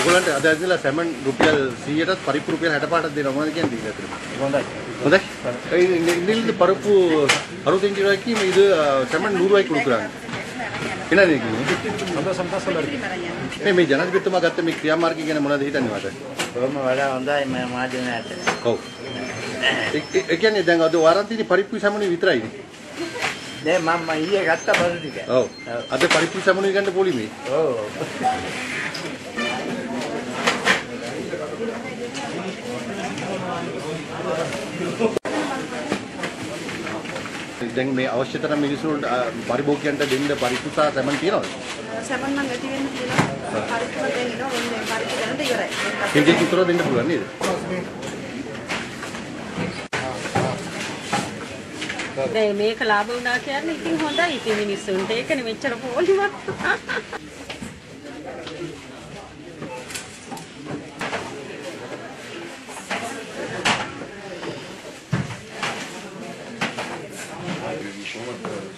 ඔගලන්ට අද ඇදලා සැමන් රුපියල් 100ටත් පරිප්පු රුපියල් 65ටත් දෙනවා මොනවද කියන්නේ දීලා තියෙනවා හොඳයි. හොඳයි ඉන්නේ පරිප්පු 65 രൂപയ്ക്ക് ഇത് സെമൺ 100 രൂപയ്ക്ക് കൊടുക്കുறாங்க என்ன நினைக்கிறீங்க ரொம்ப சந்தோஷமா இருக்கு මේ ජනාධිපතිතුමා ගත්ත මේ ක්‍රියාමාර්ගය ගැන මොනවද හිතන්නේ වාට කොහොම වඩා හොඳයි මම මාධ්‍යනාට ඔව් ඒ කියන්නේ දැන් අද වාරන්තිනේ පරිප්පු සැමනේ විතරයිනේ දැන් මම ඊයේ ගත්ත බඩු ටික. ඔව්. අද පරිප්පු සැමුණේ ගන්න පොලිමේ. ඔව්. දැන් මේ අවශ්‍ය තරම් මිනිස්සුන්ට පරිභෝගිකයන්ට දෙන්න පරිප්පු සහ සැමන් තියෙනවද? සැමන් නම් ඇති වෙන්න තියෙනවා. පරිප්පු එනවා. ඔන්නේ පරිප්පු දැනට ඉවරයි. හින්දේ විතර දෙන්න පුළුවන් නේද? දැන් මේක ලාභ වුණා කියන්නේ ඉතින් හොඳයි ඉතින් මිනිස්සුන්ට ඒකනේ මෙච්චර පොලිමක්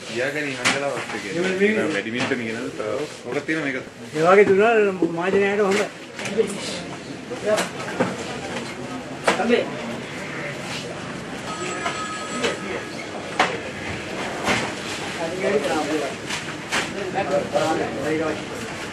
කියාගනි හංගලාවක් කියන්නේ බැඩ්මින්ටන් කියනද මොකක්ද තියෙන මේක ඒ වගේ දුන්නා මාධ්‍යනයට හොඳයි. අම්බේ. 那个，对对对。